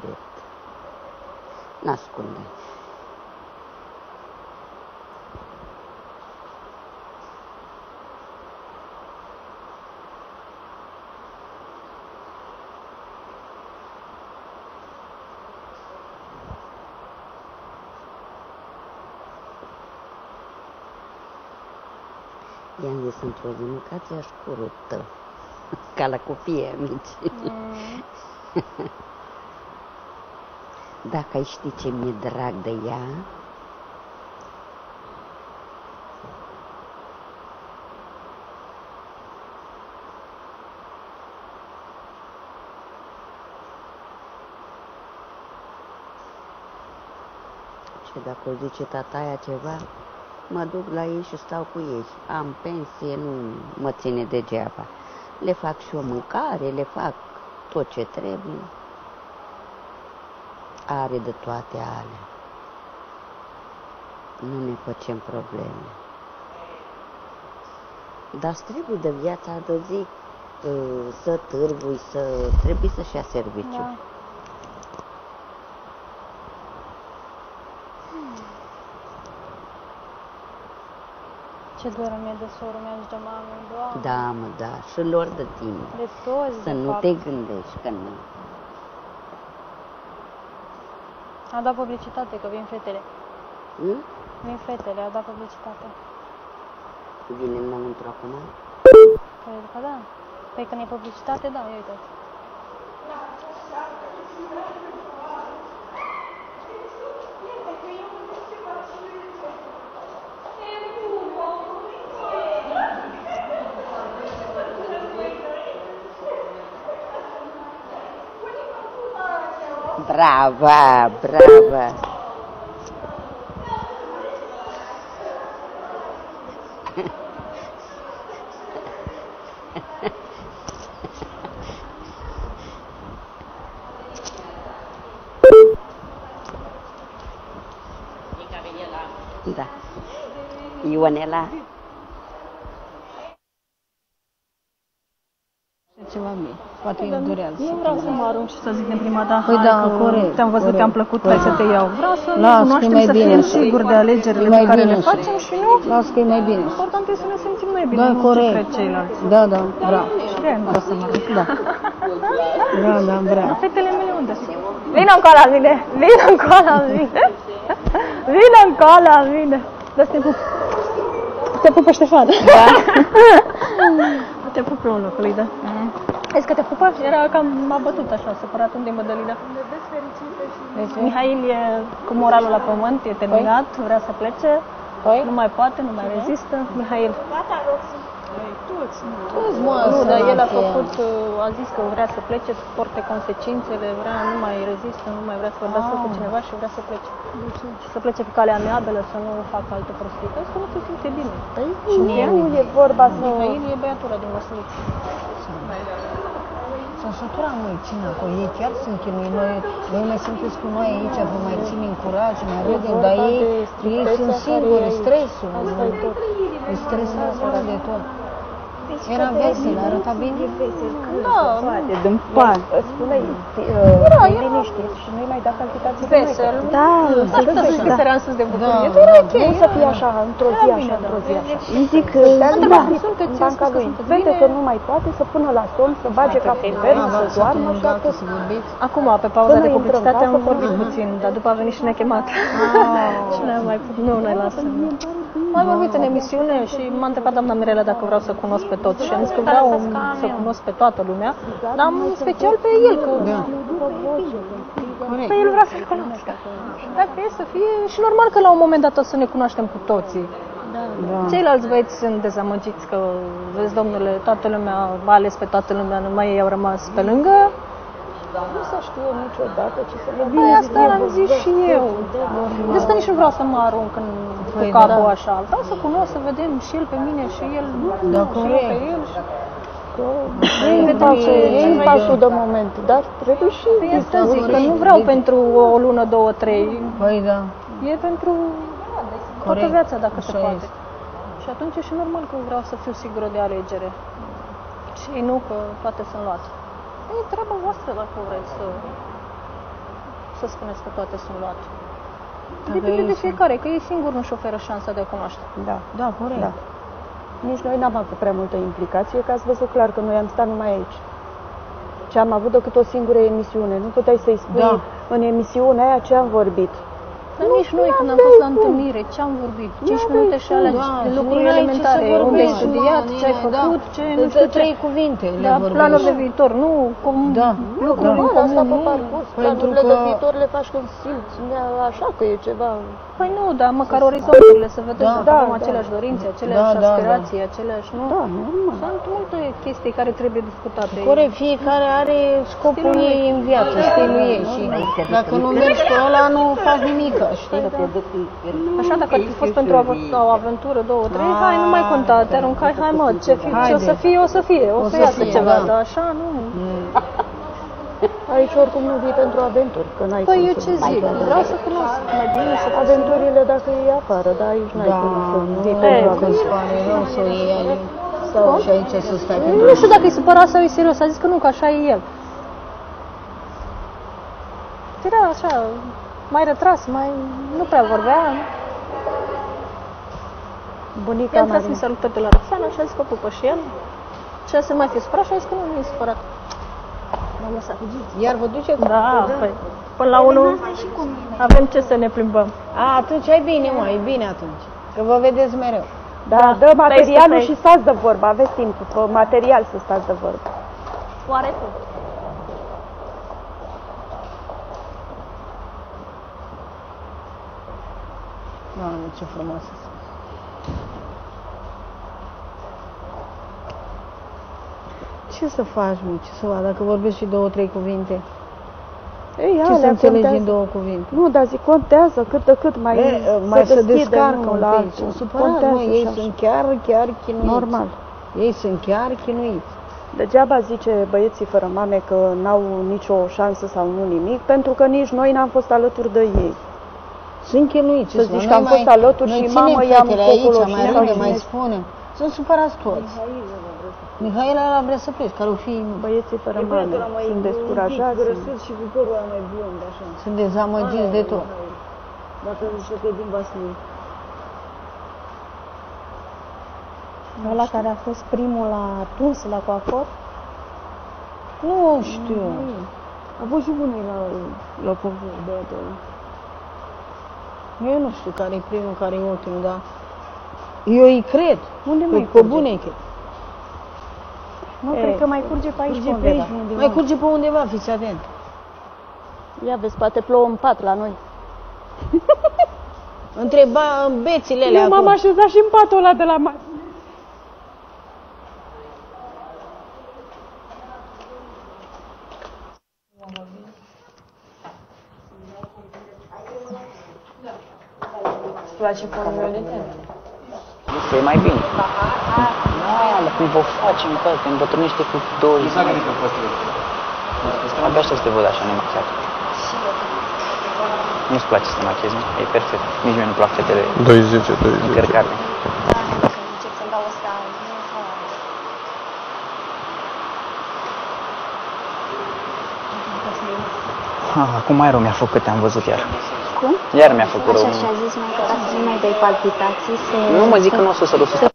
direct. N-ascunde. I-am zis într-o zi, mâncați-aș curută, ca la copiii mici. Mm. Dacă ai ști ce mi-e drag de ea, și dacă o zice tataia ceva, mă duc la ei și stau cu ei. Am pensie, nu mă ține degeaba. Le fac și o mâncare, le fac tot ce trebuie. Are de toate alea. Nu ne facem probleme. Dar trebuie de viața de zi uh, să târgui, să trebuie să-și ia serviciu. Da. Ce dor mie de soră mea și de mamă, doamne. Da, mă, da, și lor de tine. De toți, Să de nu fapt. te gândești că nu. A dat publicitate că vin fetele. Hm? Vin fetele, a dat publicitate. Vine înăuntru acum? Cred că da. Păi când e publicitate, da, ia uite. Brava, brava. Da. Ionela? Ceva mie. Poate îi durează. Eu vreau să mă arunc și să zic din prima dată, Păi hai da, că corect, te-am văzut, corect, te-am plăcut, hai să te iau. Vreau să ne Las, că e cunoaștem, mai să bine fim așa. siguri de alegerile E pe mai care bine le așa. facem și nu. Las că e mai bine. așa. Important e să ne simțim noi bine, Da, nu ce corect. cred ceilalți. Da, da, bravo. Și de vreau să mă arunc. Da. Da, da, bravo. Fetele mele unde sunt? Vină încoa la mine! Vină încoa la mine! Vină încoa la mine! Dă să te pup! Te pupă Ștefan! Da! te pup pe un locului, da? Vezi că te pupă? Era cam m-a bătut așa, supărat unde e Mădălina. Deci, Mihail e cu moralul la pământ, e terminat, vrea să plece, Păi? nu mai poate, nu mai rezistă. Mihail. Toți, mă, Nu, dar el a sărache. făcut, uh, a zis că vrea să plece, să porte consecințele, vrea, nu mai rezistă, nu mai vrea să vorbească cu cineva și vrea să plece. Și să plece pe calea amiabilă, să nu facă alte prostii. Că să nu se simte bine. Și mie nu e vorba să... Mihail e băiatura din Măsliți. S-a săturat mult cine acolo, ei chiar sunt chinui. Noi, voi mai sunteți cu noi aici, vă mai ținem curaj, mai râdem, dar vorba ei, de ei strictețea sunt care singuri, e aici. stresul. Asta e tot. Îi stresează rău de tot. Era vesel, arăta bine? Da, De din pan. Spune, Era, uh, era. liniștit și nu-i mai dat calificații de vesel. Da, Asta să zic că seara în sus de bucurie. Da, Tu era da. ok. nu să fie așa, într-o zi Era așa, bine, într-o da. zi așa. Îi zic că Da, sunteți, în banca spus că lui. sunteți Vede bine. că nu mai poate să pună la somn, să bage capul în verde, să doarmă și gata atât. să vorbiți. Acum, pe pauza Până de intră în publicitate, am casă, vorbit până- puțin, dar după a venit și ne-a chemat. și ne mai nu ne lasă. Am vorbit în emisiune și m-a întrebat doamna Mirela dacă vreau să cunosc pe toți și am zis că vreau să cunosc pe toată lumea, dar am în special pe el, că Da. pe el vreau să-l cunosc. Dacă e să fie, și normal că la un moment dat o să ne cunoaștem cu toții. Da. Ceilalți băieți sunt dezamăgiți că, vezi, domnule, toată lumea a ales pe toată lumea, numai ei au rămas pe lângă. Nu se știe niciodată ce să le Păi asta am zis și eu. De asta nici nu vreau să mă arunc în, cu Păi capul da. așa. Vreau să cunosc, să vedem și el pe mine și el Da, și eu pe corect. el. Și... E impulsul, e impulsul de moment, dar trebuie și Păi asta zic, că nu vreau pentru o lună, două, trei. Păi da, E pentru toată Corect. viața, dacă se Așa poate. este. Și atunci e și normal că vreau să fiu sigură de alegere. Și nu că toate sunt luate. E treaba voastră dacă vreți să să spuneți că toate sunt luate. Dacă Depinde ei de sunt- fiecare, că ei singur nu-și oferă șansa de a cunoaște. Da. Da, corect. Da. Nici noi n-am avut prea multă implicație, că ați văzut clar că noi am stat numai aici. Ce am avut decât o singură emisiune. Nu puteai să-i spui Da. în emisiunea aia ce am vorbit. Dar nici noi, când am fost la întâlnire, ce am vorbit? 5 minute și alea Da, de și lucruri n-ai ce să elementare. Unde ai vorbești, studiat, nu, ce ai nene, făcut, da. ce Îți nu știu ce. trei cuvinte le Da, vorbești. planuri de viitor, nu cum Da. lucruri Da. în Bun, asta comun. pe nu. parcurs. Pentru Planurile de că- viitor le faci când simți nea- așa că e ceva. Păi nu, dar măcar orizonturile, să vedem Da. dacă Da, avem da. aceleași dorințe, aceleași Da, da, aspirații, aceleași, nu? Da, normal. Sunt multe chestii care trebuie discutate. Corect, fiecare are scopul Stilul ei ei. în viață, stilul ei și dacă nu mergi pe ăla, nu faci nimic, știi? Așa, dacă ar fi fost pentru o av- o aventură, două, trei, Ah, hai, nu mai conta, te aruncai, hai mă, ce, fi, ce o Haide. să fie, o să fie, o, O să să iasă fie, ceva, da. dar așa nu. Aici oricum nu vii pentru aventuri, că n-ai Păi cum eu să- ce zic, vreau să cunosc mai bine să Aventurile dacă e afară, dar aici n-ai Da, cum să vii nu pentru că aventuri. îți pare rău să o iei aici. Sau și aici să stai Nu pentru știu dacă e supărat sau e serios, a zis că nu, că așa e el. Era așa, mai retras, mai... nu prea vorbea. Bunica I-am mea transmis salutări de la Roxana și a zis că pupă și el. Și a să mai fi supărat și a zis că nu, nu e supărat. M-am lăsat. Iar vă duce cu... Da, păi, până la unul avem ce să ne plimbăm. A, atunci ai bine, mă, e bine atunci. Că vă vedeți mereu. Da, dă materialul face. și stați de vorbă, aveți timp, pe material să stați de vorbă. Oarecum. Doamne, ce frumoasă sunt. Ce să faci, mă, ce să fac, dacă vorbești și două, trei cuvinte? Ei, Ce să alea înțelegi contează. în două cuvinte? Nu, dar zic, contează cât de cât mai, E, mai să deschide descarcă unul un la pic. altul. Sunt supărați, Contează mă, ei și așa. sunt chiar, chiar chinuiți. Normal. Ei sunt chiar chinuiți. Degeaba zice băieții fără mame că n-au nicio șansă sau nu nimic, pentru că nici noi n-am fost alături de ei. Sunt chinuiți. Să spun, zici noi că am fost mai- alături noi și ținem mamă, i-am fetele aici, cocoloșit mai sau râde, mai cine- spunem. Sunt supărați toți. Mihaela ăla vrea să pleci, care o fi... Băieții fără mame sunt descurajați. și cu părul ăla mai blond, așa. Sunt dezamăgiți de tot. Dacă nu știu că din Vaslui. Ăla care a fost primul la tuns la coafor, Nu știu. A fost și bunii la, la povor, băiatul ăla. Eu nu știu care e primul, care e ultimul, dar eu îi cred. unde Păi mai pe curge? bune îi cred. Nu, cred că mai curge pe aici Curge pe pe undeva. aici undeva. Mai curge pe undeva, fiți atent. Ia vezi, poate plouă în pat la noi. Întreba în bețile alea Eu m-am acum. așezat și în patul ăla de la mare. Este mai bine. Da, dar când vă facem, că te îmbătrânește cu două zile. Abia așa să te văd așa nemachiat. Nu-ți place să te machiezi, nu? E perfect. Nici mie nu plac fetele 210, 210. încărcate. Ah, acum mai rău mi-a făcut, am văzut iar. Cum? Iar mi-a făcut rău. Așa și-a zis mai că ca să nu mai dai palpitații, se... Nu mă zic că nu o să se rău, să se